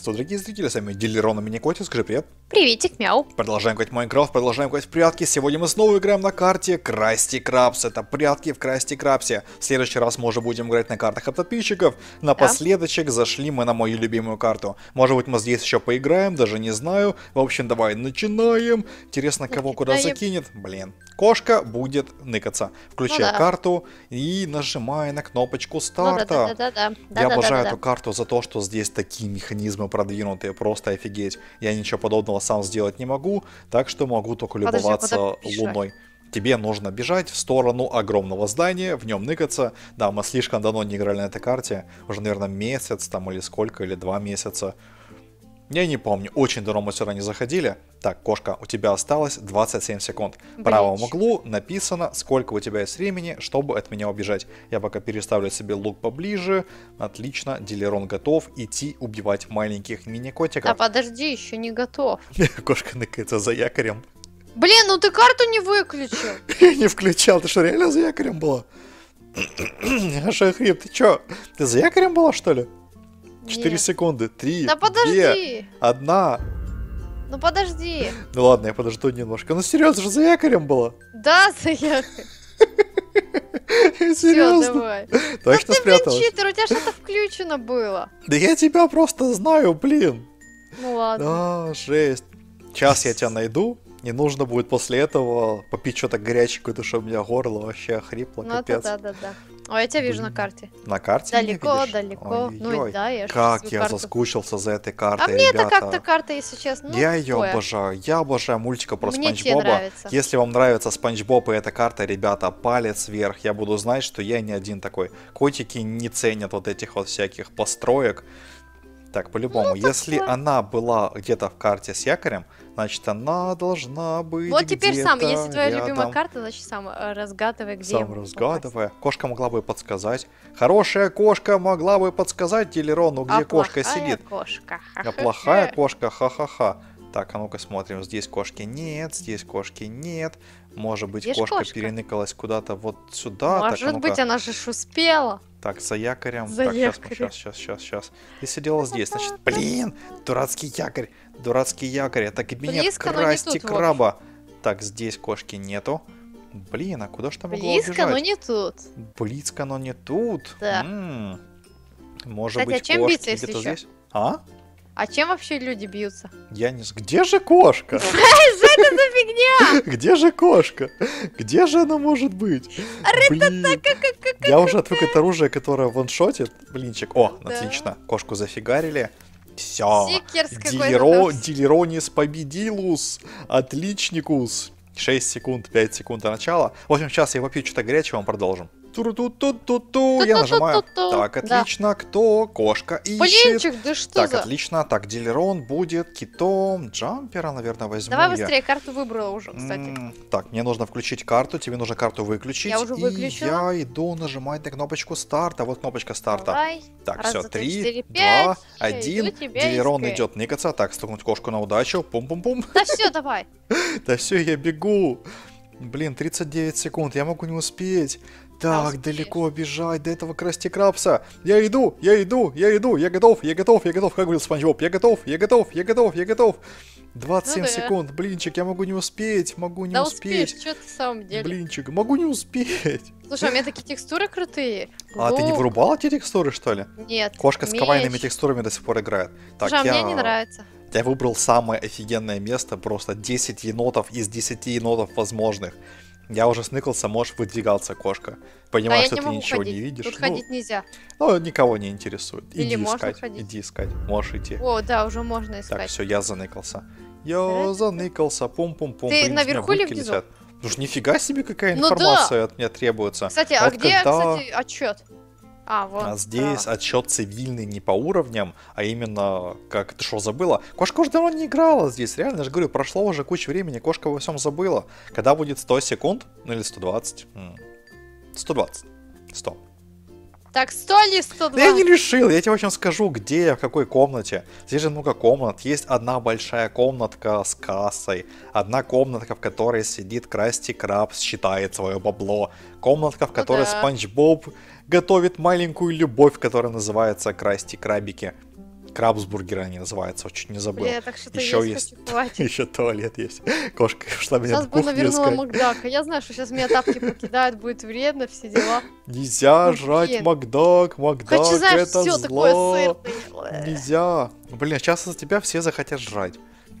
Приветствую, дорогие зрители, с вами Дилерон и Миникоти, скажи привет. Приветик, мяу. Продолжаем играть в Майнкрафт, продолжаем играть в прятки. Сегодня мы снова играем на карте Красти Крабс. Это прятки в Красти Крабсе. В следующий раз мы уже будем играть на картах от подписчиков. Напоследочек зашли мы на мою любимую карту. Может быть мы здесь еще поиграем, даже не знаю. В общем, давай начинаем. Интересно, кого куда Начинаем. закинет. Блин. Кошка будет ныкаться. Включай Ну да. карту и нажимай на кнопочку Ну старта. да, да, да, да, да. Я да, обожаю да, эту да. карту за то, что здесь такие механизмы продвинутые, просто офигеть. Я ничего подобного сам сделать не могу, так что могу только Подожди, любоваться бежать? луной. Тебе нужно бежать в сторону огромного здания, в нем ныкаться. Да, мы слишком давно не играли на этой карте, уже, наверное, месяц там или сколько, или два месяца. Я не помню, очень давно мы сюда не заходили. Так, кошка, у тебя осталось 27 секунд. В правом углу написано, сколько у тебя есть времени, чтобы от меня убежать. Я пока переставлю себе лук поближе. Отлично, Дилерон готов идти убивать маленьких мини-котиков. подожди, еще не готов. Кошка ныкается за якорем. Блин, ну ты карту не выключил. Я не включал, ты что, реально за якорем была? Шахрип, ты чё? Ты за якорем была, что ли? 4 Нет. секунды, 3, Да 2, подожди. 1. Ну подожди. Ну ладно, я подожду немножко. Ну серьезно, же за якорем было? Да, заехай. Все, Серьезно? Ты, блин, спряталась? читер, у тебя что-то включено было. Да я тебя просто знаю, блин. Ну ладно. А, жесть. Сейчас я тебя найду. Не нужно будет после этого попить что-то горяченькое, чтобы у меня горло вообще хрипло, Ну капец. да, да, да. О, я тебя вижу на карте. На карте Далеко, далеко. Ну и Ой-ой. да, я Как я карту- заскучился за этой А картой, мне это ребята. как-то карта, если честно. ну, я ее такое. обожаю. Я обожаю мультика про Мне Спанч Боба. нравится. Если вам нравится Спанч Боб и эта карта, ребята, палец вверх. Я буду знать, что я не один такой. Котики не ценят вот этих вот всяких построек. Так, по-любому, если такое. она была где-то в карте с якорем, значит она должна быть Вот теперь сам, если твоя любимая рядом. карта, значит сам э, разгадывай, где Сам ему попасть. разгадывая. Кошка могла бы подсказать. Хорошая кошка могла бы подсказать Дилерону, где А кошка сидит. кошка. А плохая кошка, ха-ха-ха. Так, а ну-ка смотрим. Здесь кошки нет, здесь кошки нет. Может быть, кошка, кошка? переныкалась куда-то вот сюда. так, а Может ну-ка. быть, она же успела. Так, за якорем. За так, сейчас, якорем. сейчас, сейчас, сейчас, сейчас. Ты сидела здесь, значит, блин, дурацкий якорь, дурацкий якорь. Это кабинет Близко, красти тут, краба. Так, здесь кошки нету. Блин, а куда ж там могла Близко, но убежать? не тут. Близко, но не тут. Да. М. Может Кстати, а быть, чем кошки биться, если где-то чё? здесь? А? А чем вообще люди бьются? Я не... Где же кошка? Что это за фигня? Где же кошка? Где же она может быть? Блин. Я уже отвык от оружия, которое ваншотит. Блинчик. О, отлично. Кошку зафигарили. Все. Дилеро. Дилеронис победилус. Отличникус. 6 секунд, 5 секунд до начала. В общем, сейчас я попью что-то горячего, вам продолжим. Туру-ту-ту-ту-ту. Я нажимаю. Ту-ту-ту-ту-ту. Так, отлично. Кто? Кошка ищет. Блинчик, да что Так, отлично. Так, Дилерон будет китом. Джампера, наверное, возьму Давай быстрее, карту выбрала уже, кстати. Так, мне нужно включить карту, тебе нужно карту выключить. Я уже выключила. я иду нажимать на кнопочку старта. Вот кнопочка старта. Так, все, три, два, один. Дилерон идет ныкаться. Так, стукнуть кошку на удачу. Пум-пум-пум. Да все, давай. Да все, я бегу. Блин, 39 секунд, я могу не успеть. Так, далеко бежать до этого Красти Крабса. Я иду, я иду, я иду, я готов, я готов, я готов. Как говорил Спанч Боб, я готов, я готов, я готов, я готов. 27 Ну да. секунд, блинчик, я могу не успеть, могу не Да успеть. успеешь, что ты в самом деле. Блинчик, могу не успеть. Слушай, у меня такие текстуры крутые. А ты не Лук. вырубала эти текстуры, что ли? Нет. Кошка с меч. кавайными текстурами до сих пор играет. Так, Слушай, а я... мне не нравится. Я выбрал самое офигенное место, просто 10 енотов из 10 енотов возможных. Я уже сныкался, можешь выдвигаться, кошка. А Понимаю, я что ты ничего ходить. не видишь. Тут ну, ходить нельзя. ну, никого не интересует. Или иди искать, ходить. иди искать, можешь идти. О, да, уже можно так, искать. все, я заныкался. Я заныкался, пум-пум-пум. Ты Блин, наверху или внизу? летят. Ну ж нифига себе, какая Ну да. информация от меня требуется. Кстати, а Вот где, когда- кстати, отчет? А, вот. А здесь справа. отчет цивильный не по уровням, а именно, как ты что, забыла? Кошка уже давно не играла здесь, реально, я же говорю, прошло уже куча времени, кошка во всем забыла. Когда будет 100 секунд, ну или 120? М, 120. 100. Так, 100 или 102? Да я не решил, я тебе в общем скажу, где я, в какой комнате. Здесь же много комнат. Есть одна большая комнатка с кассой, одна комнатка, в которой сидит Красти Крабс, считает свое бабло, комнатка, в которой да. Спанч Боб готовит маленькую любовь, которая называется Красти Крабики. Крабсбургеры они называются, чуть не забыл. Бля, так что-то Ещё есть, есть. Еще туалет есть. Кошка шла меня Сейчас бы навернула. Макдака. Я знаю, что сейчас меня тапки покидают, будет вредно, все дела. Нельзя жрать. Макдак, Макдак, Хочу, знаешь, это все зло. такое сырное. Нельзя. Блин, сейчас из тебя все захотят жрать.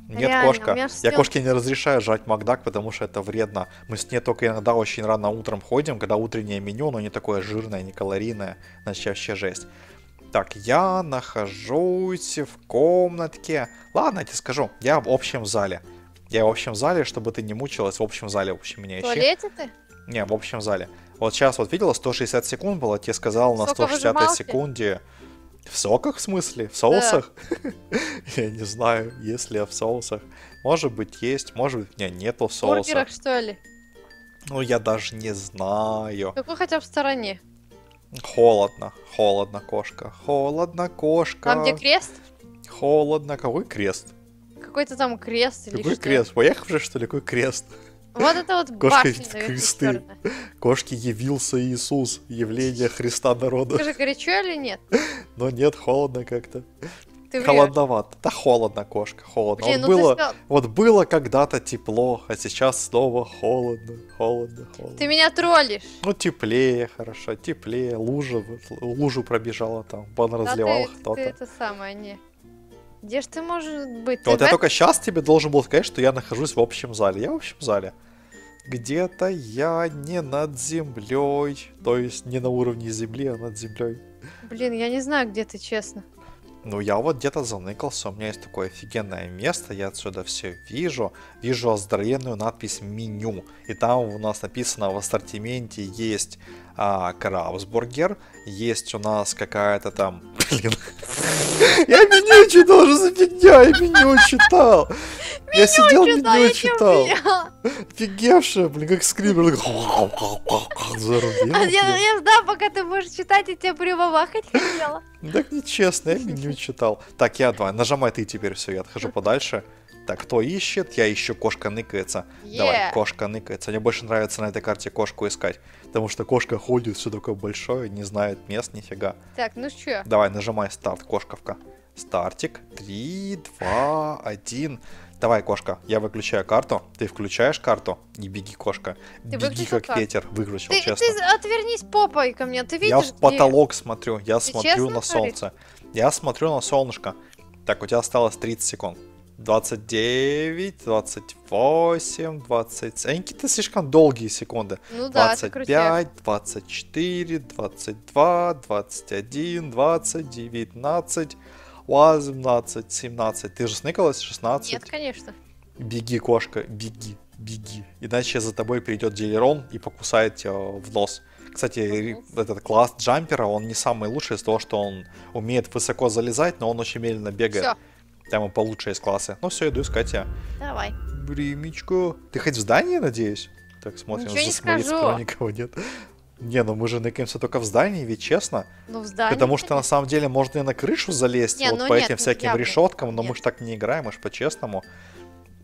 Нет, Реально, кошка. Я слён- кошке не разрешаю жрать Макдак, потому что это вредно. Мы с ней только иногда очень рано утром ходим, когда утреннее меню, но не такое жирное, не калорийное. Значит, вообще жесть. Так, я нахожусь в комнатке. Ладно, я тебе скажу, я в общем зале. Я в общем зале, чтобы ты не мучилась, в общем зале, в общем, меня В ищи. туалете ты? Не, в общем зале. Вот сейчас вот видела, 160 секунд было, тебе сказал на Соковыжималке? 160 секунде. В соках, в смысле? В соусах? Я не знаю, есть ли я в соусах. Может быть, есть, может быть, меня нету в В соусах. бургерах, что ли? Ну, я даже не знаю. Какой хотя бы в стороне? Холодно, холодно, кошка. Холодно, кошка. Там, где крест? Холодно. Какой крест? Какой-то там крест или Какой что? крест? Поехавший, что ли? Какой крест? Вот это вот Кошка башня, кресты. Кошке явился Иисус, явление Христа народу. Скажи, горячо или нет? Но нет, холодно как-то. Ты. Холодновато. Да холодно, кошка, холодно. Блин, вот, ну было, сказал- вот было когда-то тепло, а сейчас снова холодно, холодно, холодно. Ты меня троллишь. Ну, теплее, хорошо, теплее. Лужа, лужу пробежала там, вон Да разливал ты, кто-то. ты это самое, не. Где ж ты можешь быть? Ты Вот в я только сейчас тебе должен был сказать, что я нахожусь в общем зале. Я в общем зале. Где-то я не над землей, то есть не на уровне земли, а над землей. Блин, я не знаю, где ты, честно. Ну, я вот где-то заныкался, у меня есть такое офигенное место, я отсюда все вижу, вижу здоровенную надпись «Меню», и там у нас написано в ассортименте есть а, крабсбургер, есть у нас какая-то там, блин, я меню читал, что за фигня, я меню читал, я сидел меню читал, офигевшая, блин, как скример, зарубил, А Я, ждала, пока ты будешь читать, и тебя прибабахать хотела. Так нечестно, я меню читал. Так, я давай, нажимай ты теперь, все, я отхожу подальше. Так, кто ищет? Я ищу, кошка ныкается. Давай, кошка ныкается. Мне больше нравится на этой карте кошку искать. Потому что кошка ходит, все такое большое, не знает мест нифига. Так, ну чё? Давай, нажимай старт, кошковка. Стартик. Три, два, один. Давай, кошка, я выключаю карту. Ты включаешь карту. Не беги, кошка. Ты беги, как карту? ветер. Выключил, Ты, честно. ты отвернись попой ко мне, ты видишь, Я в где- потолок смотрю, я смотрю честно на солнце. Я смотрю на солнышко. Так, у тебя осталось 30 секунд. 29, 28, 20. Они какие-то слишком долгие секунды. Ну да, ты крутяк. 25, 24, 22, 21, 20, 19, 18, 17. Ты же сныкалась? 16? Нет, конечно. Беги, кошка, беги, беги. Иначе за тобой придет Делерон и покусает тебя в нос. Кстати, этот класс джампера, он не самый лучший из того, что он умеет высоко залезать, но он очень медленно бегает. Все, Там и получше из класса. Ну все, иду искать тебя. давай. Бремечко. Ты хоть в здании, надеюсь? Так, смотрим, Ничего не скажу. никого нет. Не, ну мы же ныкаемся только в здании, ведь честно. Ну в здании. Потому что на самом деле можно и на крышу залезть, Не, вот ну по нет, этим ну всяким я решеткам, но мы нет. же так не играем, мы же по-честному.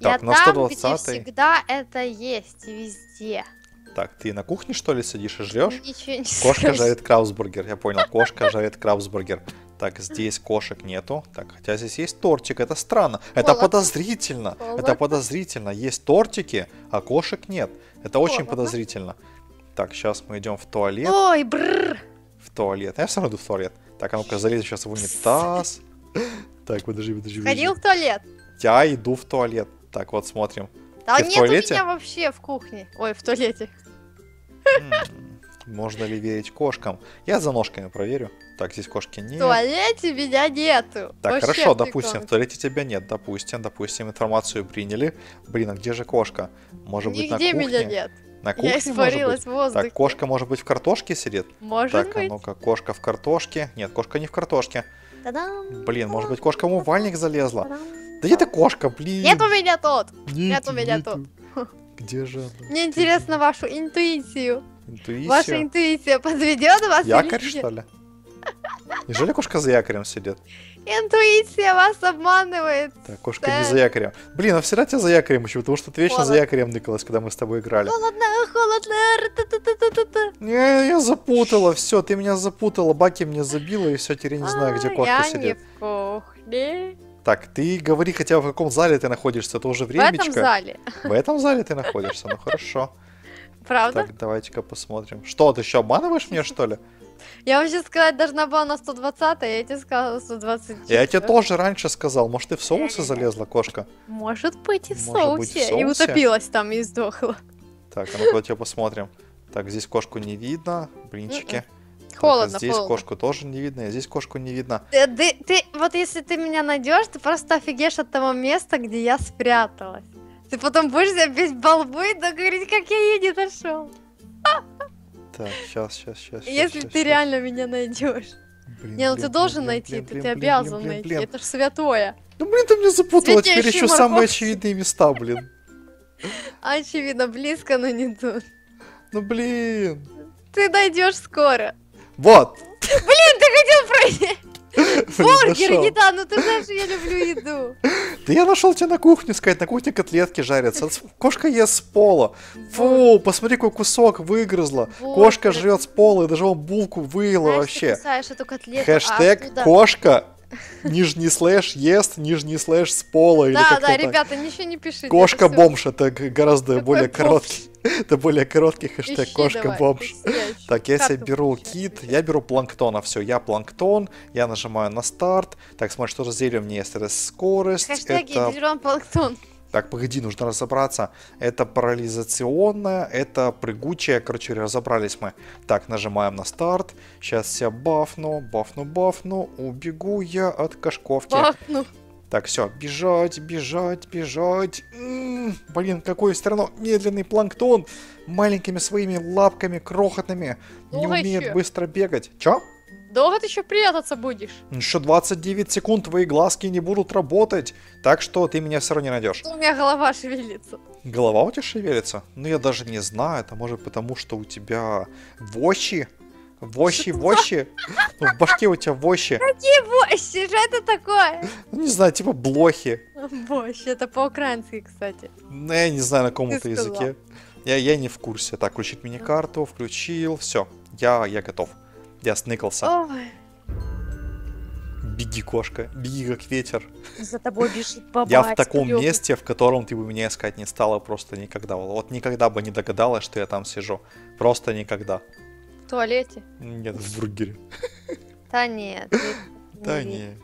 Я Так, на там, где 120 всегда это есть, везде. Так, ты на кухне что ли сидишь и жрешь? Ничего не Кошка скажешь. жарит крабсбургер, я понял, кошка жарит крабсбургер. Так, здесь кошек нету. Так, хотя здесь есть тортик, это странно. Это подозрительно. Это Холодно. подозрительно. Есть тортики, а кошек нет. Это очень Холодно. подозрительно. Так, сейчас мы идем в туалет. Ой, бррр. В туалет. Я все равно иду в туалет. Так, а ну-ка, залезу сейчас в унитаз. Так, подожди, подожди, Ходил в туалет? Я иду в туалет. Так, вот смотрим. Да Ты в нет у туалете? меня вообще в кухне. Ой, в туалете. Можно ли верить кошкам? Я за ножками проверю. Так, здесь кошки В нет. туалете меня нету. Так, Вообще хорошо, прикол. допустим, в туалете тебя нет, допустим, допустим, информацию приняли. Блин, а где же кошка? Может быть, на Нигде кухне? меня нет. На кухне, Я может испарилась быть? в воздухе. Так, кошка, может быть, в картошке сидит? Может так, а быть. ну-ка, кошка в картошке. Нет, кошка не в картошке. Та-дам, Блин, может быть, кошка в умывальник залезла? та-дам. Да где-то кошка, блин. Нет у меня тут. Нет, нет у меня нету. Где же она? Мне интересно вашу интуицию. Интуиция? Ваша интуиция подведет вас или Якорь, нет? что ли? Неужели кошка за якорем сидит? Интуиция вас обманывает. Так, кошка не Да. за якорем. Блин, а всегда тебя за якорем еще, потому что ты вечно за Холодно. якорем ныкалась, когда мы с тобой играли. Холодно, холодно. Не, я запутала, все, ты меня запутала, Баки мне забила, и все, теперь не знаю, где А, кошка я сидит. не в кухне. Не. Так, ты говори хотя бы в каком зале ты находишься, это уже В времечко. этом зале. В этом зале ты находишься, ну хорошо. Правда? Так, давайте-ка посмотрим. Что, ты еще обманываешь меня, что ли? Я вообще сказать должна была на 120, а я тебе сказала 120. Я тебе тоже раньше сказал, может, ты в соусы залезла, кошка? Может быть и в Может быть, в соусе. И соусе? утопилась там и сдохла. Так, а ну давайте посмотрим. Так, здесь кошку не видно, блинчики. Так, а Холодно, здесь холодно. кошку тоже не видно, и здесь кошку не видно. Ты, ты, ты- вот если ты меня найдешь, ты просто офигеешь от того места, где я спряталась. Ты потом будешь себя бить балбы и говорить, как я ее не нашел. Так, сейчас, сейчас, сейчас. Если ты реально меня найдешь. Не, ну ты должен найти, ты, ты обязан найти. Это ж святое. Ну блин, ты меня запутала, теперь Святейший еще самые очевидные места, блин. Очевидно, близко, но не тут. Ну блин. Ты найдешь скоро. Вот. Блин, ты хотел пройти. Бургер, еда, ну ты знаешь, я люблю еду. Да я нашел тебя на кухне сказать, на кухне котлетки жарятся. Кошка ест с пола. Фу, посмотри, какой кусок выгрызла. Кошка жрет с пола и даже вон булку выела вообще. а Хэштег кошка, нижний слэш ест, нижний слэш с пола. Да, да, ребята, ничего не пишите. Кошка бомж это гораздо более короткий. Это более короткий хэштег кошка бомж. Так, я себе беру kit, я беру планктона, все, я планктон, я нажимаю на старт. Так, смотри, что за зелье у меня есть, это скорость, Хэштеги Планктон. Так, погоди, нужно разобраться. Это парализационная, это прыгучая, короче, разобрались мы. Так, нажимаем на старт, сейчас себя бафну, бафну, бафну, убегу я от кашковки. Бахну. Так, все, бежать, бежать, бежать. М, блин, какой все равно медленный планктон. Маленькими своими лапками крохотными. Не Долго умеет ещё? быстро бегать. Чё? Долго ты еще прятаться будешь? Еще 29 секунд твои глазки не будут работать. Так что ты меня все равно не найдешь. У меня голова шевелится. Голова у тебя шевелится? Ну, я даже не знаю. Это может потому, что у тебя вощи. Вощи, вощи. Ну, в башке у тебя вощи. Боще, что это такое? Ну, не знаю, типа блохи. Боще, это по-украински, кстати. Ну, я не знаю, на каком Ты это сказал. языке. Я, я не в курсе. Так, включить мини-карту, включил, все. Я, я готов. Я сныкался. Ой, Беги, кошка, беги как ветер. за тобой бежит баба. я в таком месте, в котором ты бы меня искать не стала просто никогда. Вот никогда бы не догадалась, что я там сижу. Просто никогда. В туалете? Нет, в бургере. Да нет. Да не не.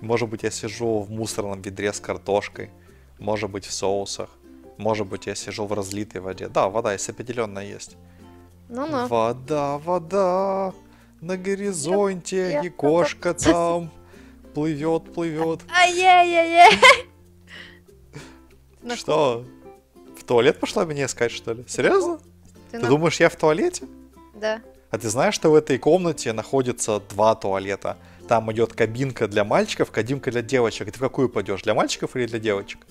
Может быть, я сижу в мусорном ведре с картошкой. Может быть, в соусах. Может быть, я сижу в разлитой воде. Да, вода есть, определенно есть. Ну-ну. Вода, вода, на горизонте, я- и кошка там плывет, плывет. Ай-яй-яй-яй. Ну Что? В туалет пошла меня искать, что ли? Серьезно? Ты Ты на- думаешь, я в туалете? Да. А ты знаешь, что в этой комнате находится два туалета? Там идет кабинка для мальчиков, кабинка для девочек. Ты в какую пойдешь? Для мальчиков или для девочек?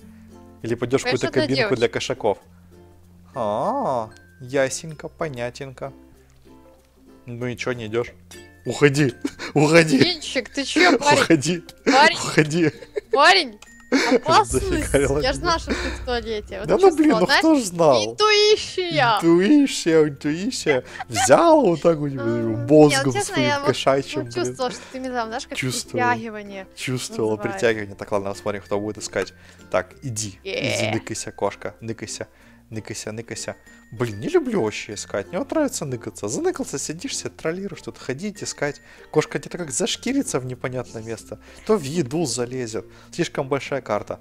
Или пойдешь в какую-то для кабинку для девочек. кошаков? А, ясенько, понятенько. Ну и чё не идешь? Уходи, уходи, Винчик, ты чё, парень? уходи, Парень, уходи. парень. Опасность. Я ж меня. знаю, что ты в туалете. Вот Да ну блин, ну кто ж знал? Интуиция. Интуиция, интуиция. Взял вот так вот А, мозгом нет, честно, своим я кошачьим, Вот блин. чувствовала, что ты мне там, знаешь, как притягивание. Чувствовала притягивание. Так, ладно, посмотрим, кто будет искать. Так, иди. Иди, ныкайся, кошка. Ныкайся. Ныкайся, ныкайся. Блин, не люблю вообще искать. Мне вот нравится ныкаться. Заныкался, сидишь, себе троллируешь, тут ходить, искать. Кошка где-то как зашкирится в непонятное место. То в еду залезет. Слишком большая карта.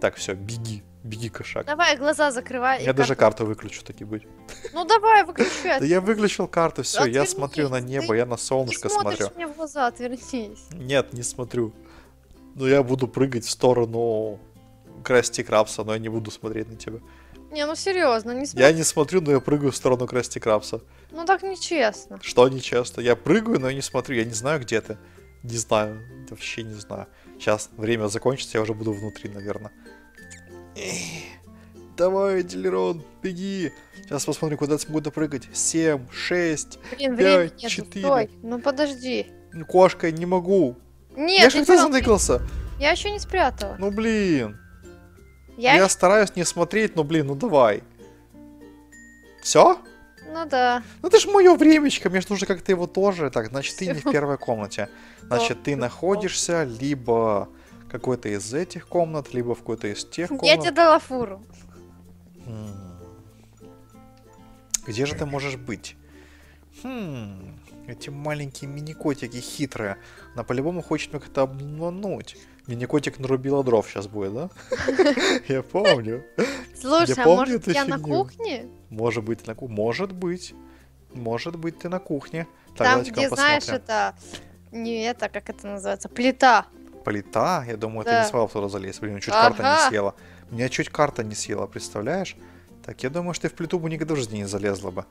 Так, все, беги. Беги, кошак. Давай, глаза закрывай. Я даже карту- выключу, таки быть. Ну давай, выключи Да я выключил карту, все, я смотрю на небо, ты я на Ты солнышко смотрю. мне в глаза, отвернись. Нет, не смотрю. Но я буду прыгать в сторону Красти Крабса, но я не буду смотреть на тебя. Не, ну серьезно, не Я смотри. не смотрю, но я прыгаю в сторону Красти Крабса. Ну так нечестно. Что нечестно? Я прыгаю, но я не смотрю, я не знаю, где ты. Не знаю, вообще не знаю. Сейчас время закончится, я уже буду внутри, наверное. Давай, Дилерон, беги. Сейчас посмотрим, куда я смогу допрыгать. 7, 6. Блин, Пять, времени нет, четыре. стой. Ну подожди. Кошка, не могу. я Нет, же ты как-то чё, заныкался. я еще не спрятала. Ну, блин. Я, Я стараюсь не смотреть, но, блин, ну давай. Все? Ну да. Ну это же мое времечко, мне же нужно как-то его тоже. Так, значит, ты не в первой комнате. Значит, ты находишься либо в какой-то из этих комнат, либо в какой-то из тех Я комнат. тебе дала фуру. Где же ты можешь быть? Хм, эти маленькие мини-котики хитрые. Она по-любому хочет меня как-то обмануть. Мини-котик нарубила дров сейчас будет, да? Я помню. Слушай, а может я на кухне? Может быть, на кухне. Может быть. Может быть, ты на кухне. Там, где, знаешь, это... Не это, как это называется? Плита. Плита? Я думаю, ты не смогла туда залезть. Блин, чуть карта не съела. Меня чуть карта не съела, представляешь? Так, я думаю, что ты в плиту бы никогда в жизни не залезла бы.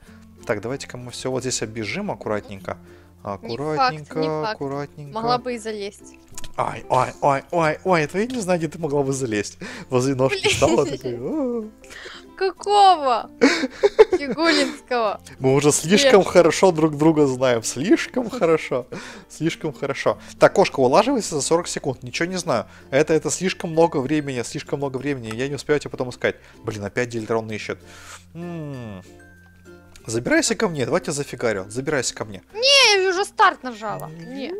Так, давайте-ка мы все вот здесь оббежим аккуратненько. Аккуратненько, не факт. аккуратненько. Могла бы и залезть. Ай, ай, ай, ай, ай, это я не знаю, где ты могла бы залезть. Возле ножки Блин. встала такой. Какого? Фигулинского. Мы уже слишком хорошо друг друга знаем. Слишком хорошо. Слишком хорошо. Так, кошка улаживается за 40 секунд. Ничего не знаю. Это, это слишком много времени. Слишком много времени. Я не успею тебя потом искать. Блин, опять Дельтрон ищет. М. Забирайся ко мне. Давайте зафигарю. Забирайся ко мне. Не, я уже старт нажала. Не.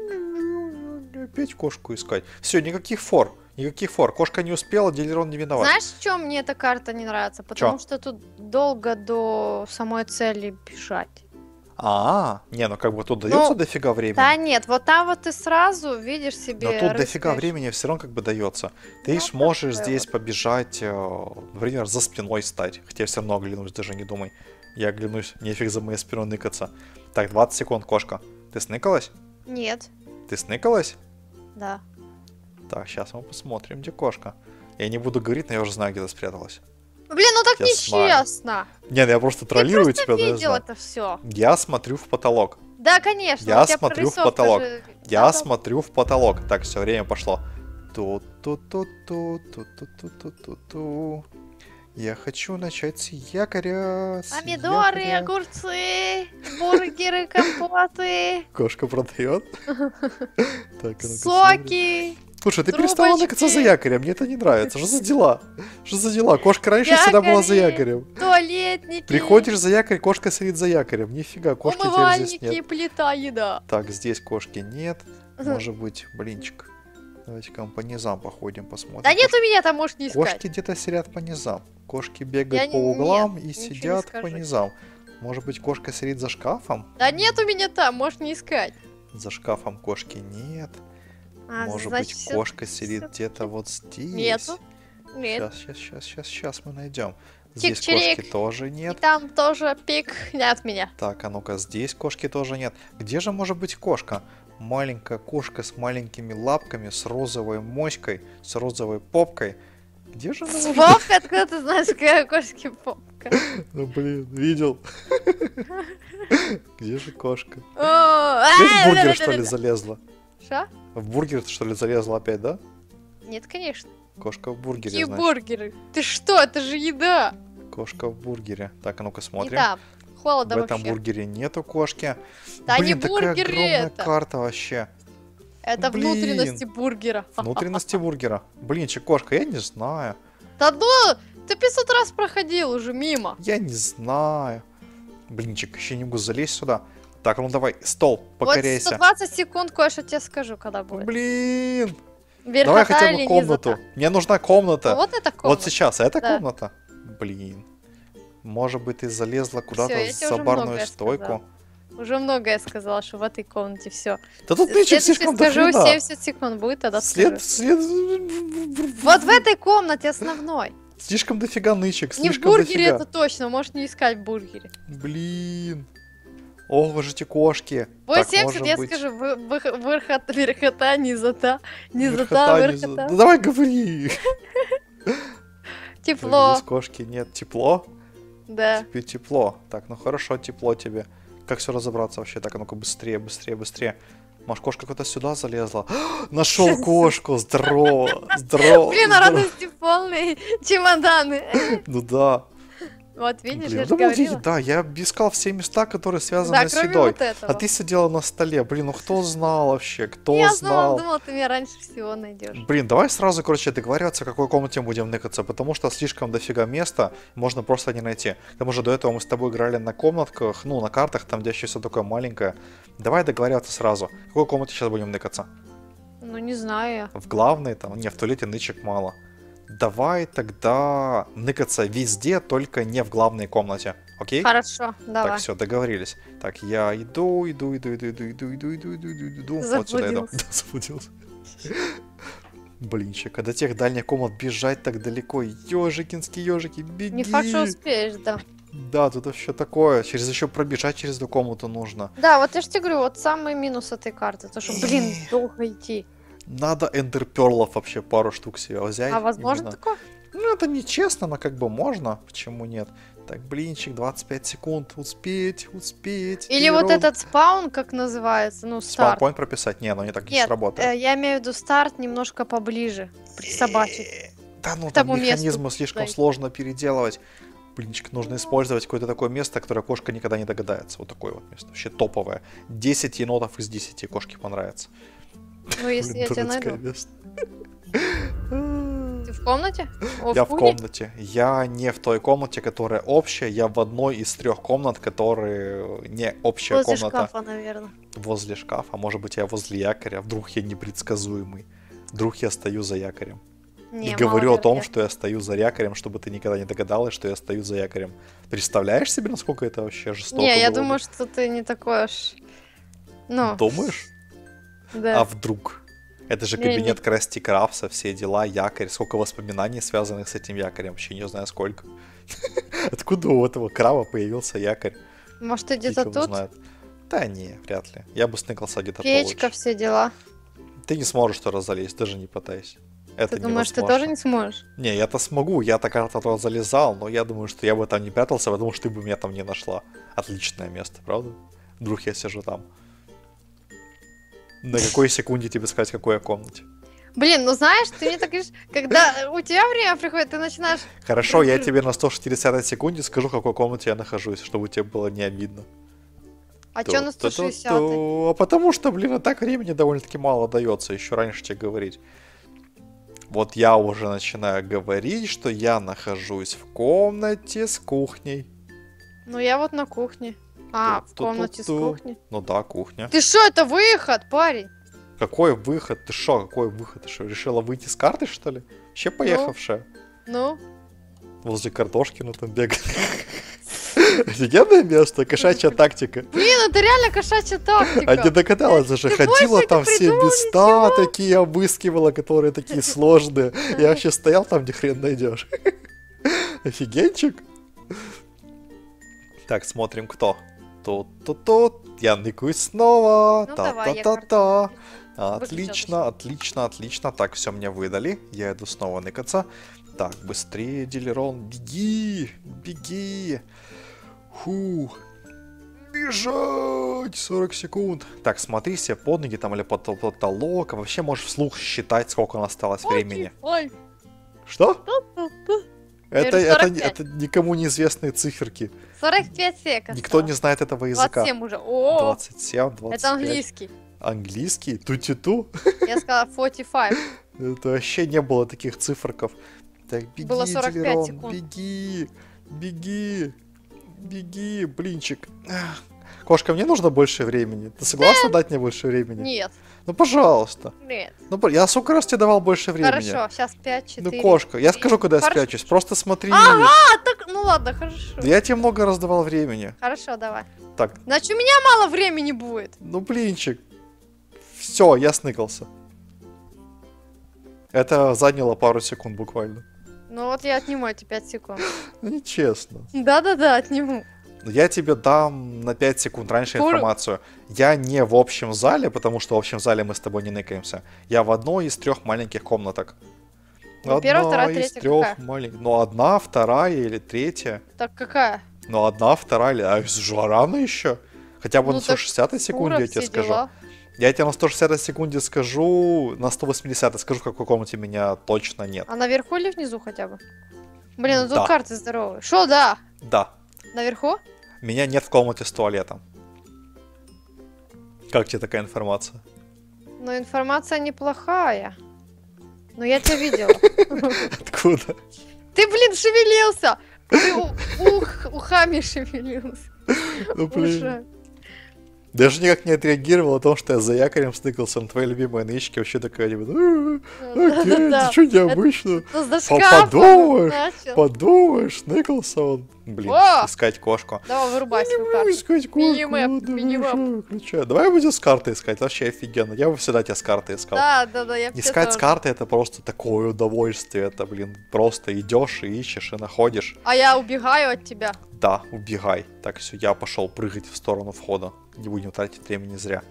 Опять кошку искать. Все, никаких фор. Никаких фор. Кошка не успела, Дельрон не виноват. Знаешь, в чем мне эта карта не нравится? Потому что тут долго до самой цели бежать. А, не, ну как бы тут дается Ну, дофига времени. Да нет, вот там вот ты сразу видишь себе. Но тут дофига рыскаешь. времени все равно как бы дается. Ты Ну, ж можешь здесь побежать, э, например, за спиной стать. Хотя я все равно оглянусь, даже не думай. Я оглянусь, нефиг за моей спиной ныкаться. Так, 20 секунд, кошка. Ты сныкалась? Нет, Ты сныкалась? Да. Так, сейчас мы посмотрим, где кошка. Я не буду говорить, но я уже знаю, где ты спряталась. Блин, ну так Я знаю. нечестно. Нет, я просто Ты троллирую просто тебя, я видел это все. Я смотрю в потолок. Да, конечно. Я смотрю в потолок. же- Я смотрю в потолок. Так, все, время пошло. Ту-ту-ту-ту, ту-ту-ту-ту-ту. Я хочу начать с якоря. с Помидоры, якоря. огурцы, бургеры, компоты, Кошка продает. А соки. Слушай, ты перестала ныкаться за якорем, мне это не нравится. Что за дела? Что за дела? Кошка раньше всегда была за якорем. Туалетники. Приходишь за якорь, кошка сидит за якорем. Нифига, кошки теперь здесь нет. плита, еда. Так, здесь кошки нет. Может быть, блинчик. Давайте-ка по низам походим, посмотрим. Да нет у меня там, можешь не искать. Кошки где-то сидят по низам. Кошки бегают Я по не- углам и ничего не сидят по скажу. низам. Может быть, кошка сидит за шкафом? Да нет у меня там, можешь не искать. За шкафом кошки нет. А, Может значит, быть, всё- кошка сидит всё-таки где-то вот здесь. Нету. Нет. Сейчас, сейчас, сейчас, сейчас, сейчас мы найдем. Здесь Чик-чирик. кошки тоже И нет. там тоже пик не от меня. Так, а ну-ка, здесь кошки тоже нет. Где же может быть кошка? Маленькая кошка с маленькими лапками, с розовой моськой, с розовой попкой. Где же она? Попка, откуда ты знаешь, какая кошки попка? Ну блин, видел. Где же кошка? О, Опять в а, бургер, что ли, залезла? Ша? В бургер, что ли, залезла опять, да? Нет, конечно. Кошка в бургере, Какие бургеры? Ты что, это же еда. Кошка в бургере. Так, а ну-ка смотрим. Еда. Холодно в этом вообще. бургере нету кошки. Да Блин, не такая бургеры огромная это. карта вообще. Это Блин. внутренности бургера. Внутренности бургера. Блинчик, кошка, я не знаю. Да ну, ты 500 раз проходил уже мимо. Я не знаю. Блинчик, еще не могу залезть сюда. Так, ну давай, стол, покоряйся. Вот 120 секунд кое-что тебе скажу, когда будет. Блин, Верхота давай хотя бы комнату. Мне нужна комната. Вот это комната. Вот сейчас, это Да. комната? Блин. Может быть, ты залезла куда-то за барную стойку? сказала. Уже многое сказала, что в этой комнате все. Да тут нычек слишком скажу, дохрена. 70 секунд будет, тогда След, скажу. след... Вот в этой комнате основной. Слишком дофига нычек, Не в слишком бургере дофига. это точно, можешь не искать в бургере. Блин. Ох, вы же эти кошки. Вот Так, 70, может я быть, скажу, вы- вы- верхота, верхота, низота, низота, верхота. Ну давай говори. Тепло, Здесь кошки нет. Тепло? да. Тебе тепло. Так, ну хорошо, тепло тебе. Как все разобраться вообще? Так, а ну-ка быстрее, быстрее, быстрее. Может, кошка куда-то сюда залезла? Нашел кошку! Здорово! Здорово! Блин, а здорово. радости полные чемоданы. Ну да. Вот видишь, Блин, я же да говорила. да, я искал все места, которые связаны Да, с едой. вот этого. А ты сидела на столе, блин, ну кто знал вообще, кто Я знал? знала, думала, ты меня раньше всего найдешь. Блин, давай сразу, короче, договариваться, в какой комнате будем ныкаться, потому что слишком дофига места, можно просто не найти. К тому же до этого мы с тобой играли на комнатках, ну, на картах, там, где еще все такое маленькое. Давай договариваться сразу. В какой комнате сейчас будем ныкаться? Ну, не знаю я. В главной, там, не, в туалете нычек мало. Давай тогда ныкаться везде, только не в главной комнате, окей? Хорошо, Так, давай. все, договорились. Так, я иду, иду, иду, иду, иду, иду, иду, иду, иду, иду, иду. Вот сюда иду. Да, заблудился. Блинчик, а до тех дальних комнат бежать так далеко. Ежикинские ежики, беги. Не факт, что успеешь, да. Да, тут вообще такое. Через еще пробежать через эту комнату нужно. Да, вот я же тебе говорю, вот самый минус этой карты, то что, блин, долго идти. Надо эндерперлов вообще пару штук себе взять. А возможно именно. такое? Ну, это нечестно, но как бы можно. Почему нет? Так, блинчик, 25 секунд. Успеть, успеть. Или вот этот спаун, как называется, ну, старт. Спаунпоинт прописать? Не, ну не так не Нет, сработает. э, я имею в виду старт немножко поближе, присобачить. Э, Да ну там тому месту механизмы слишком дойти. сложно переделывать. Блинчик, нужно использовать какое-то такое место, которое кошка никогда не догадается. Вот такое вот место. Вообще топовое. 10 енотов из 10 кошке понравится. Ну, если я тебя найду. место. Ты в комнате? О, Я в кухне? комнате. Я не в той комнате, которая общая. Я в одной из трех комнат, которые не общая Возле комната. шкафа, наверное. Возле шкафа. Может быть, я возле якоря. Вдруг я непредсказуемый. Вдруг я стою за якорем. Не, и говорю о том, что я стою за якорем, чтобы ты никогда не догадалась, что я стою за якорем. Представляешь себе, насколько это вообще жестоко Не, я думаю, что ты не такой уж... Ну, Думаешь? Да. А вдруг? Это же Не, не. кабинет Красти Крабса, все дела, якорь. Сколько воспоминаний связанных с этим якорем? Вообще не знаю сколько. Откуда у этого краба появился якорь? Может, ты где-то тут? знает. Да не, вряд ли. Я бы сныкался где-то Печка, получше. все дела. Ты не сможешь туда залезть, даже не пытайся. Это Ты думаешь, ты невозможно. тоже не сможешь? Не, я-то смогу, я-то когда-то туда залезал, но я думаю, что я бы там не прятался, потому что ты бы меня там не нашла. Отличное место, правда? Вдруг я сижу там. На какой секунде тебе сказать, какой я комнате? Блин, ну знаешь, ты мне так говоришь, когда у тебя время приходит, ты начинаешь... Хорошо, я тебе на 160 секунде скажу, в какой комнате я нахожусь, чтобы тебе было не обидно. А чё на 160 Ту-ту-ту. А потому что, блин, и так времени довольно-таки мало дается, еще раньше тебе говорить. Вот я уже начинаю говорить, что я нахожусь в комнате с кухней. Ну, я вот на кухне. А, в комнате с кухни. Ну да, кухня. Ты что, это выход, парень? Какой выход? Ты шо, какой выход? Ты что, решила выйти с карты, что ли? Вообще поехавшая. Ну, Возле картошкина там бегает. Офигенное место, кошачья тактика. блин, это реально кошачья тактика. А не догадалась даже, ходила там все места такие, обыскивала, которые такие сложные. Я вообще стоял там, где хрен найдешь. Офигенчик. Так, смотрим, кто. Тут-тут-тут. Я ныкаюсь снова. Ну, Та-та-та-та. Отлично, отлично, отлично. Так, все мне выдали. Я иду снова ныкаться. Так, быстрее, Дилерон, беги, беги. Фух. Бежать! 40 секунд. Так, смотри себе под ноги там или под потолок. А вообще можешь вслух считать, сколько у нас осталось времени. Что? Это, это, 45. это никому неизвестные циферки. 45 секунд. Никто не знает этого языка. 27 уже. О, 27, 25. это английский. Английский? Ту-ту-ту? Я сказала 45. Это вообще не было таких циферков. Так, беги, Было 45 Дилерон, секунд. беги, беги, беги, блинчик. Кошка, мне нужно больше времени. Ты согласна дать мне больше времени? Нет, Ну, пожалуйста. нет. Ну, я сколько раз тебе давал больше времени? Хорошо, сейчас 5, 4. Ну, кошка, я скажу, когда я Хорошо. спрячусь. Просто смотри. Ага, так, ну ладно, хорошо. Да я тебе много раз давал времени. Хорошо, давай. Так, Значит, у меня мало времени будет. ну, блинчик. Все, я сныкался. Это заняло пару секунд буквально. Ну вот я отниму эти 5 секунд. Ну, нечестно. Да-да-да, отниму. Я тебе дам на 5 секунд раньше Ур- информацию. Я не в общем зале, потому что в общем зале мы с тобой не ныкаемся. Я в одной из трех маленьких комнаток. Ну, первая, вторая, из третья трех какая? маленьких. Ну, одна, вторая или третья. Так какая? Ну, одна, вторая или... А, же рано еще. Хотя бы Ну, на так 160 секунде я тебе скажу. дела. Я тебе на 160 секунде скажу, на 180 скажу, в какой комнате меня точно нет. А наверху или внизу хотя бы? Блин, ну тут Да. карты здоровые. Шо, да? Да. Наверху? Меня нет в комнате с туалетом. Как тебе такая информация? Ну, информация неплохая. Но я тебя видела. Откуда? Ты, блин, шевелился! Ты ух, ухами шевелился. Ну, блин. Даже никак не отреагировал о том, что я за якорем стыкался на твоей любимой нычке. Вообще такая, типа, «А, окей, ты что необычно? Подумаешь. Подумаешь, сныкался он. Блин, искать кошку. Давай, вырубай свою карту. искать кошку. Давай будем с карты искать, вообще офигенно. Я бы всегда тебя с карты искал. Да, да, да, я Искать с карты это просто такое удовольствие. Это, блин, просто идешь и ищешь и находишь. А я убегаю от тебя. Да, убегай. Так, все, я пошел прыгать в сторону входа. Не будем тратить времени зря.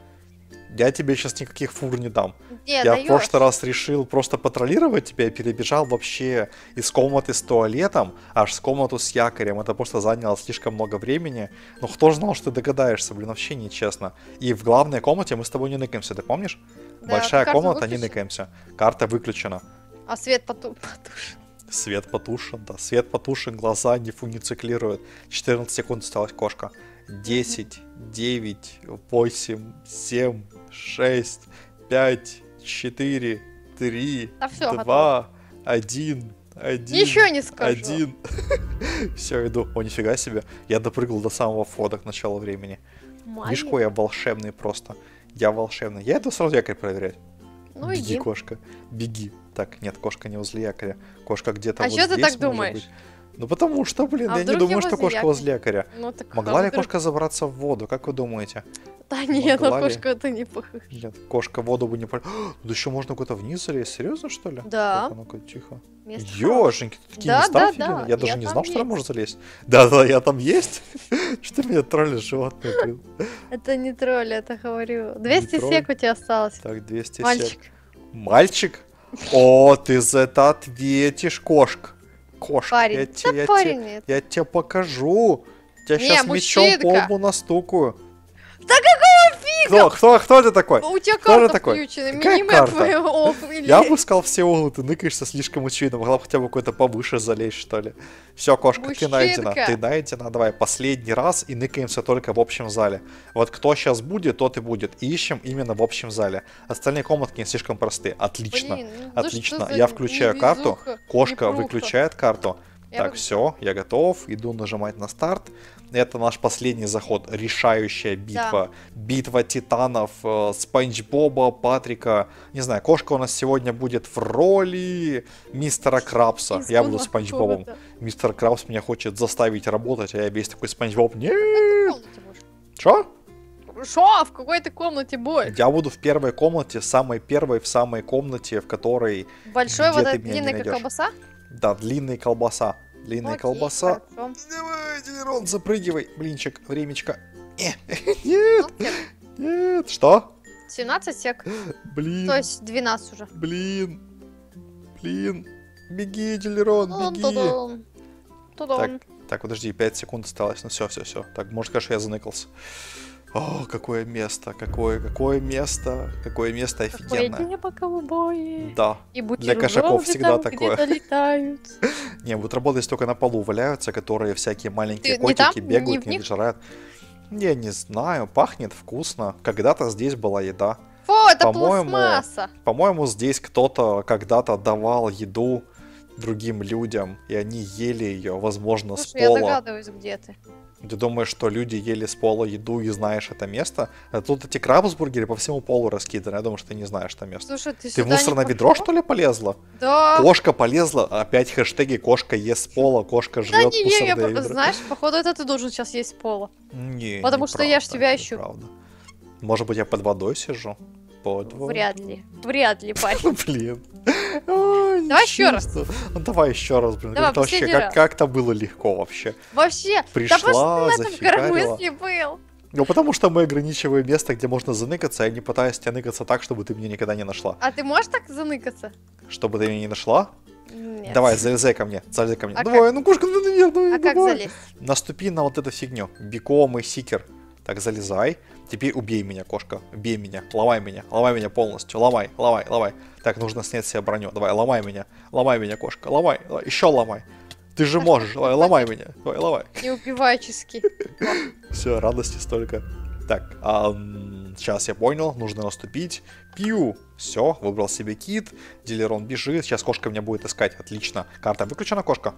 Я тебе сейчас никаких фур не дам. Не, я в даёшь. прошлый раз решил просто патрулировать тебя и перебежал вообще из комнаты с туалетом аж в комнату с якорем. Это просто заняло слишком много времени. Но кто же знал, что ты догадаешься, блин, вообще нечестно. И в главной комнате мы с тобой не ныкаемся, ты помнишь? Да, Большая комната, не выключил? ныкаемся. Карта выключена. А свет поту- потушен. Свет потушен, да. Свет потушен, глаза не фунициклируют. 14 секунд осталась кошка. 10, 9, 8, 7, 6, 5, 4, 3, Да всё, 2, 1, 1. Ничего не скажу. Один. Все, иду. О, нифига себе. Я допрыгал до самого входа к началу времени. Магия. Видишь, какой я волшебный просто. Я волшебный. Я иду сразу якорь проверять. Ну Беги, иди. кошка. Беги. Так, нет, кошка не возле якоря. Кошка где-то А вот чё ты так думаешь? быть. Ну потому что, блин, А я не думаю, я что кошка возле якоря. Ну так Могла а ли вдруг- кошка забраться в воду? Как вы думаете? Да нет, на Могла ли? кошку это не похоже. Нет, кошка в воду бы не... Да еще можно куда-то вниз залезть, серьезно, что ли? Да. Так, а ну-ка, тихо. Место. Ёшеньки, тут такие Да, места да, офигенные. да, Я даже я не знал, что там есть. можно залезть. Да-да, я там есть. Что ты меня троллишь, животное, блин. Это не тролль, это говорю. 200 тролль. сек у тебя осталось. Так, 200 Мальчик. Мальчик? О, ты за это ответишь, кошка. Кошка, я Парень. тебе, Да я парень тебе, нет. я тебе покажу. Я Не, сейчас мечом по лбу настукаю. Фига? Кто, кто, кто ты такой? У тебя Кто карта такой? включена. Минимэп офф или... Я обыскал все углы, ты ныкаешься слишком очевидно. Могла бы хотя бы какой-то повыше залезть, что ли. Все, кошка, ты найдена. Мужчинка. Ты найдена. Давай, последний раз и ныкаемся только в общем зале. Вот кто сейчас будет, тот и будет. И ищем именно в общем зале. Остальные комнатки не слишком простые. Отлично. Блин, ну Отлично. Я включаю карту. Кошка непруха. выключает карту. Я Так, все, я готов. Иду нажимать на старт. Это наш последний заход. Решающая битва. Битва титанов. э, Спанч Боба, Патрика. Не знаю, кошка у нас сегодня будет в роли мистера Крабса. Из Я буду Спанч Бобом. Мистер Крабс меня хочет заставить работать, а я весь такой Спанч Боб. Не, В комнате будешь. Что? Шо? В какой ты комнате будешь? Я буду в первой комнате, самой первой, в самой комнате, в которой, Большой вот этот длинный как колбаса? да, длинная колбаса. Длинная Окей, колбаса. хорошо. Давай, Дилерон, запрыгивай. Блинчик, времечко. Нет, сек. нет. Что? 17 сек. Блин, То есть 12 уже. блин, блин. Беги, Дилерон, беги. Тудун. Так, подожди, 5 секунд осталось. Ну все, все, все. Так, может, конечно, я заныкался. О, какое место, какое, какое место, какое место Какое офигенное. небо голубое. Да. И кошаков бутерброды всегда такое. летают. Не, бутерброды здесь только на полу валяются, которые всякие маленькие котики бегают, Не жрают. Я не знаю, пахнет вкусно. Когда-то здесь была еда. Фу, это По-моему, пластмасса. По-моему, здесь кто-то когда-то давал еду другим людям, и они ели ее, возможно, с Слушай, я пола. догадываюсь, где ты. Ты думаешь, что люди ели с пола еду и знаешь это место? А тут эти крабсбургеры по всему полу раскиданы. Я думаю, что ты не знаешь это место. Слушай, ты Ты в не мусорное ведро, что ли, полезла? Да. Кошка полезла, опять хэштеги «Кошка ест с пола», «Кошка Да жрет не, не, я, ведро». знаешь, походу это ты должен сейчас есть с пола. Не, Потому что я ж тебя ищу. неправда. Может быть, я под водой сижу? Под водой. Вряд ли. Вряд ли, парень. Блин. Давай ещё раз. Ну, давай еще раз, блин. Давай, Как-то вообще, как, как-то было легко вообще. Вообще. Пришла, да зафигарила. был. Ну, потому что мы ограничиваем место, где можно заныкаться, я не пытаюсь тебя ныкаться так, чтобы ты меня никогда не нашла. А ты можешь так заныкаться? Чтобы ты меня не нашла? Нет. Давай, залезай ко мне, залезай ко мне. А давай, ну, кошка, ну, наверх, давай, А как давай. залезть? Наступи на вот эту фигню. Биком и сикер. Так, залезай. Теперь убей меня, кошка. Убей меня. Ломай меня. Ломай меня полностью. Ломай, ломай, ломай. Так, нужно снять себе броню. Давай, ломай меня. Ломай меня, кошка. Ломай. ломай. Еще ломай. Ты же можешь. Давай, ломай меня. Давай, ломай. Неубивайческий. Все, радости столько. Так, сейчас я понял, нужно наступить. Пью. Все, выбрал себе кит. Дилерон бежит. Сейчас кошка меня будет искать. Отлично. Карта выключена, кошка?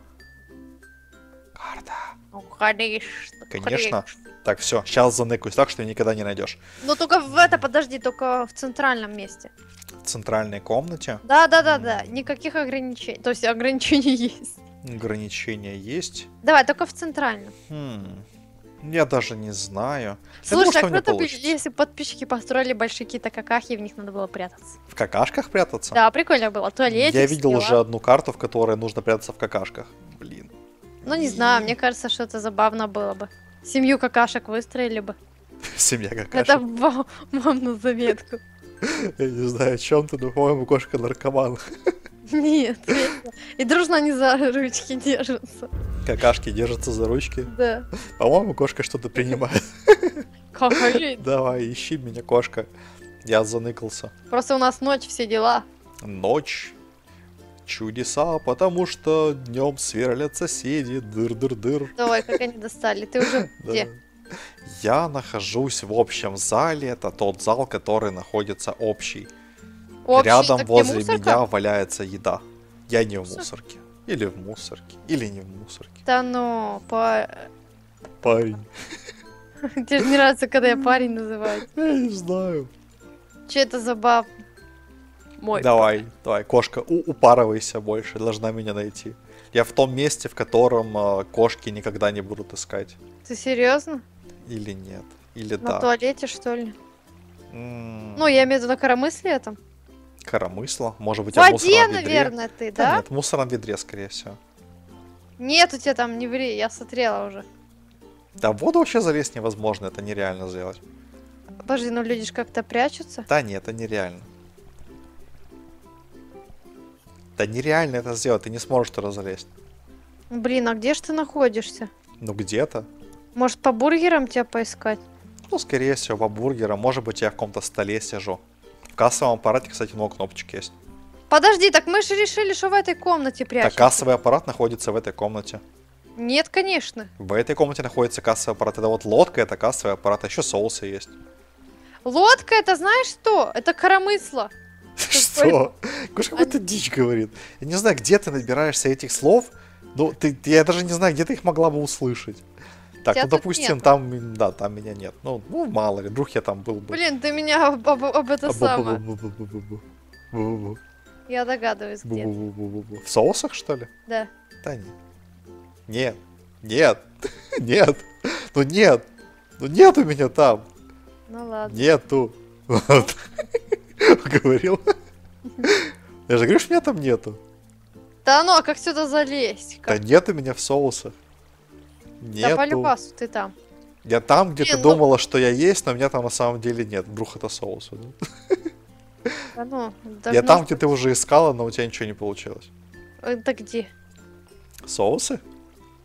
Карта. Ну, конечно. Конечно. Так, все, сейчас заныкаюсь так, что никогда не найдешь. Ну только в это, подожди, только в центральном месте. В центральной комнате. Да, да, да, да. Никаких ограничений. То есть ограничения есть. Ограничения есть. Давай, только в центральном. Хм. Я даже не знаю. Слушай, думаю, а круто, если подписчики построили большие какие-то какахи, и в них надо было прятаться. В какашках прятаться? Да, прикольно было. Туалетик, Я видел дела. уже одну карту, в которой нужно прятаться в какашках. Ну, не знаю, мне кажется, что это забавно было бы. Семью какашек выстроили бы. Семья Это какашек. вам, вам на заметку. Я не знаю, о чем ты, но, по-моему, кошка наркоман. Нет. И дружно они за ручки держатся. Какашки держатся за ручки. Да. По-моему, кошка что-то принимает. Как офигеть. Давай, ищи меня, кошка. Я заныкался. Просто у нас ночь, все дела. Ночь. Чудеса, потому что днем сверлят соседи. Дыр-дыр-дыр. Давай, как они достали. Ты уже где? Я нахожусь в общем зале. Это тот зал, который находится общий. Общий, Рядом возле меня валяется еда. Я не в Мусор- мусорке. Или в мусорке. Или не в мусорке. Да ну, по... Парень. Тебе же не нравится, когда я парень называю. Я не знаю. Че это за баб? Мой. Давай, давай, кошка, у- упарывайся больше, должна меня найти. Я в том месте, в котором э, кошки никогда не будут искать. Ты серьезно? Или нет. Или На да. туалете, что ли? М, Ну, я имею в виду на коромысле этом. Коромысло. Может быть, В я в воде, мусорном ведре. наверное, ты, Да да? нет, в мусорном ведре, скорее всего. Нет, у тебя там не ври, я смотрела уже. Да, в воду вообще залезть невозможно, это нереально сделать. Подожди, ну люди ж как-то прячутся. Да нет, это нереально. Да нереально это сделать, ты не сможешь туда залезть. Блин, а где ж ты находишься? Ну где-то. Может, по бургерам тебя поискать? Ну, скорее всего, по бургерам. Может быть, я в каком-то столе сижу. В кассовом аппарате, кстати, много кнопочек есть. Подожди, так мы же решили, что в этой комнате Так, прячемся. кассовый аппарат находится в этой комнате. Нет, конечно. В этой комнате находится кассовый аппарат. Это вот лодка, это кассовый аппарат, а еще соусы есть. Лодка, это знаешь что? Это коромысло. Что? Гоша какую-то дичь говорит. Я не знаю, где ты набираешься этих слов. Ну, ты, я даже не знаю, где ты их могла бы услышать. Так, Тебя ну, допустим, нет. там, да, там меня нет. Ну, ну, мало ли, вдруг я там был бы. Блин, ты меня об, об- об это самое. Я догадываюсь, где. В соусах, что ли? Да. Да нет. Нет. Нет. Нет. Ну нет. Ну нет у меня там. Ну ладно. Нету. Вот. Говорил. Я же говорю, что меня там нету. Да ну, а как сюда залезть? Да Как? нет у меня в соусах. Да Нету. по любасу ты там. Я там, где Блин, ты ну- думала, что я есть, но меня там на самом деле нет. Вдруг это соусы. да? Да ну, Я давно- там, где ты уже искала, но у тебя ничего не получилось. Это где? Соусы?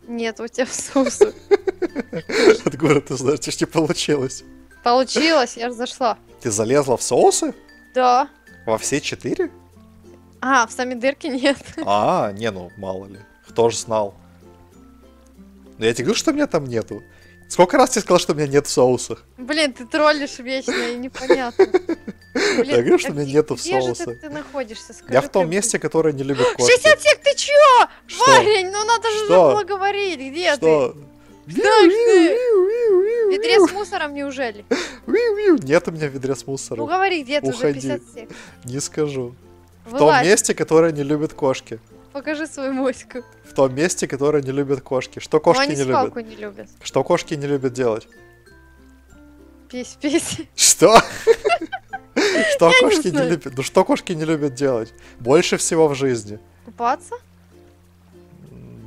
Нет, у тебя в соусах. Откуда ты знаешь, что не получилось? Получилось, я же зашла. Ты залезла в соусы? Да. Во все четыре? А, в сами дырки нет. А, не, ну, мало ли. Кто же знал? Но я тебе говорю, что меня там нету. Сколько раз тебе сказал, что у меня нет в соусах? Блин, ты троллишь вечно и непонятно. Блин, Я говорю, что а у меня где- нету Где же соуса. ты, ты находишься? Скажи Я в том прям. месте, которое не любит кошки. 60 сек, ты чё? Что? Парень, ну надо же Что? было говорить, где ты? Что? Ты? В ведре с мусором неужели? Нет у меня ведре с Ну мусором. говори, где ты. 50 сек? Не скажу. В том месте, которое не любит кошки. покажи свою моську. В том месте, которое не любит кошки. Что Ну, кошки они не любят? не любят. Что кошки не любят делать? Пись, пись. Что? Что кошки не любят? Ну что кошки не любят делать? Больше всего в жизни. Купаться?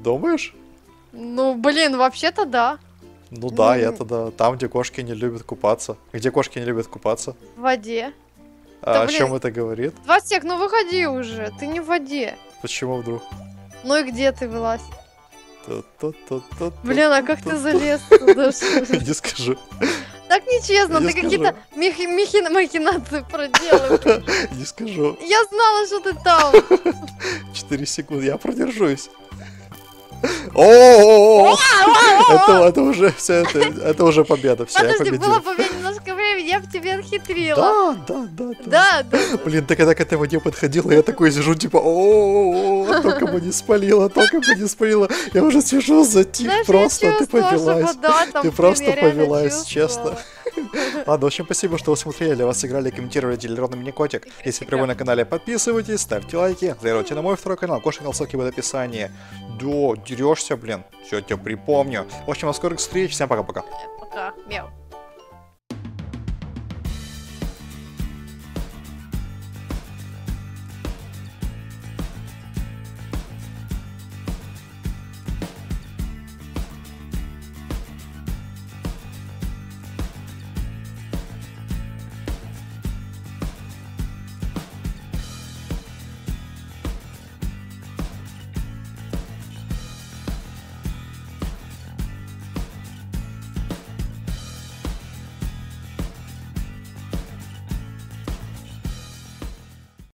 Думаешь? Ну, блин, вообще-то да. Ну да, я Ну. тогда там, где кошки не любят купаться. Где кошки не любят купаться? В воде. А Да о блин. чем это говорит? Васек, ну выходи уже, ты не в воде. Почему вдруг? Ну и где ты вылазь? Блин, а как ты залез туда? Не скажу. Так нечестно, Не ты какие-то махинации проделываешь. Не скажу. Я знала, что ты там. 4 секунды, я продержусь. О, это, это уже все, это, это уже победа, все, я Подожди, победил. было бы немножко времени, я бы тебе отхитрила. Да, да, да, да. Да. Блин, ты когда к этой воде подходила, я такой сижу, типа, о, только бы не спалила, только бы не спалила. Я уже сижу, затих Знаешь, просто, я ты повелась. Ты просто я повелась, честно. Ладно, в общем, спасибо, что вы смотрели, для вас играли, комментировали Делерон Мини Котик. Если впервые на канале, подписывайтесь, ставьте лайки, заходите на мой второй канал, кошек ссылки в описании. Да, дерешься, блин. Все, тебе припомню. В общем, до скорых встреч, всем пока-пока. Пока. Мяу.